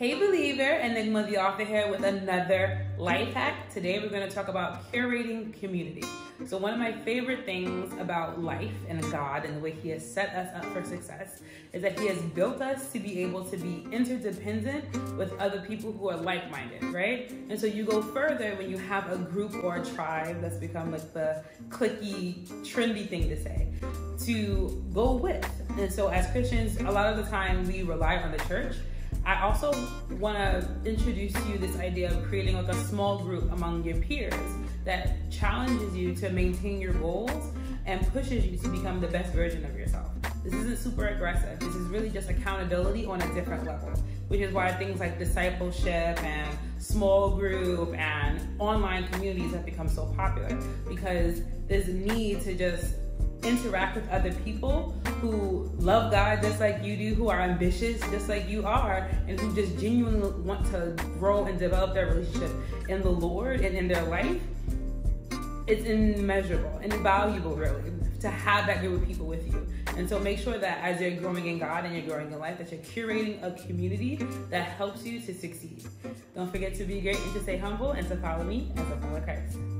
Hey believer, Enigma the author here with another life hack. Today we're going to talk about curating community. So one of my favorite things about life and God and the way he has set us up for success is that he has built us to be able to be interdependent with other people who are like-minded, right? And so you go further when you have a group or a tribe that's become like the clicky, trendy thing to say to go with. And so as Christians, a lot of the time we rely on the church I also want to introduce you this idea of creating like a small group among your peers that challenges you to maintain your goals and pushes you to become the best version of yourself. This isn't super aggressive. This is really just accountability on a different level, which is why things like discipleship and small group and online communities have become so popular because there's a need to just interact with other people who love God just like you do, who are ambitious just like you are, and who just genuinely want to grow and develop their relationship in the Lord and in their life, it's immeasurable and invaluable, really, to have that group of people with you. And so make sure that as you're growing in God and you're growing in life, that you're curating a community that helps you to succeed. Don't forget to be great and to stay humble and to follow me as a follower Christ.